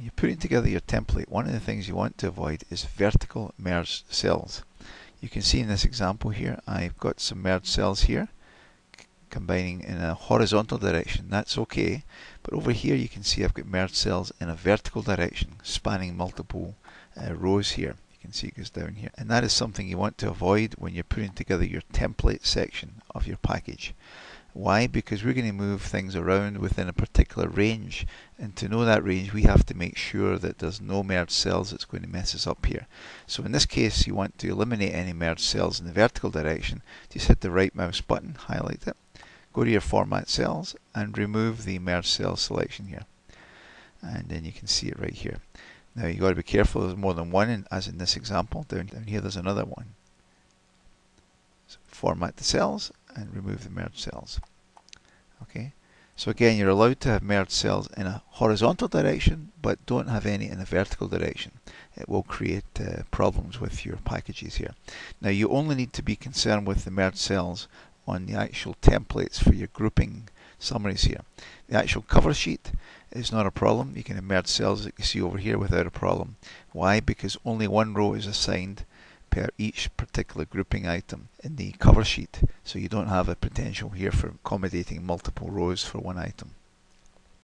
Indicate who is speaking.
Speaker 1: You're putting together your template, one of the things you want to avoid is vertical merged cells. You can see in this example here, I've got some merged cells here combining in a horizontal direction. That's okay. But over here you can see I've got merged cells in a vertical direction, spanning multiple uh, rows here. You can see it goes down here. And that is something you want to avoid when you're putting together your template section of your package. Why? Because we're going to move things around within a particular range and to know that range we have to make sure that there's no merged cells that's going to mess us up here. So in this case you want to eliminate any merged cells in the vertical direction. Just hit the right mouse button, highlight it, go to your format cells and remove the merged cell selection here. And then you can see it right here. Now you've got to be careful there's more than one as in this example. Down, down here there's another one. So format the cells and remove the merged cells. Okay, so again you're allowed to have merged cells in a horizontal direction but don't have any in a vertical direction. It will create uh, problems with your packages here. Now you only need to be concerned with the merged cells on the actual templates for your grouping summaries here. The actual cover sheet is not a problem. You can merge cells that you see over here without a problem. Why? Because only one row is assigned per each particular grouping item in the cover sheet so you don't have a potential here for accommodating multiple rows for one item.